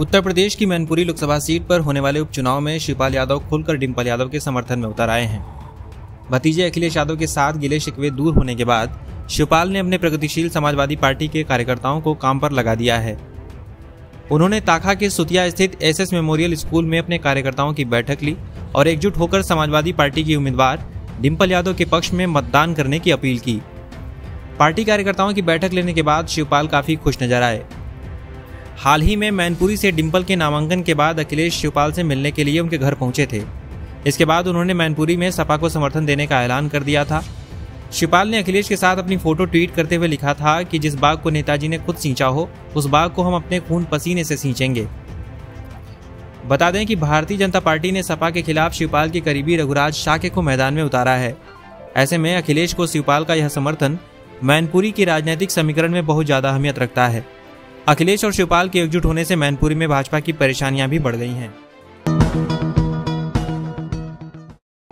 उत्तर प्रदेश की मैनपुरी लोकसभा सीट पर होने वाले उपचुनाव में शिवपाल यादव खुलकर डिम्पल यादव के समर्थन में उतर आए हैं। भतीजे अखिलेश यादव के साथ गिले शिकवे दूर होने के बाद शिवपाल ने अपने प्रगतिशील समाजवादी पार्टी के कार्यकर्ताओं को काम पर लगा दिया है। उन्होंने ताखा के सुतिया स्थित एसएस मेमोरियल स्कूल में अपने कार्यकर्ताओं की बैठक ली और एकजुट होकर समाजवादी पार्टी की उम्मीदवार डिम्पल यादव के पक्ष में मतदान करने की अपील की। पार्टी कार्यकर्ताओं की बैठक लेने के बाद शिवपाल काफ़ी खुश नज़र आए। हाल ही में मैनपुरी से डिम्पल के नामांकन के बाद अखिलेश शिवपाल से मिलने के लिए उनके घर पहुँचे थे। इसके बाद उन्होंने मैनपुरी में सपा को समर्थन देने का ऐलान कर दिया था। शिवपाल ने अखिलेश के साथ अपनी फ़ोटो ट्वीट करते हुए लिखा था कि जिस बाग को नेताजी ने खुद सींचा हो, उस बाग को हम अपने खून पसीने से सींचेंगे। बता दें कि भारतीय जनता पार्टी ने सपा के खिलाफ शिवपाल के करीबी रघुराज शाके को मैदान में उतारा है। ऐसे में अखिलेश को शिवपाल का यह समर्थन मैनपुरी की राजनीतिक समीकरण में बहुत ज़्यादा अहमियत रखता है। अखिलेश और शिवपाल के एकजुट होने से मैनपुरी में भाजपा की परेशानियाँ भी बढ़ गई हैं।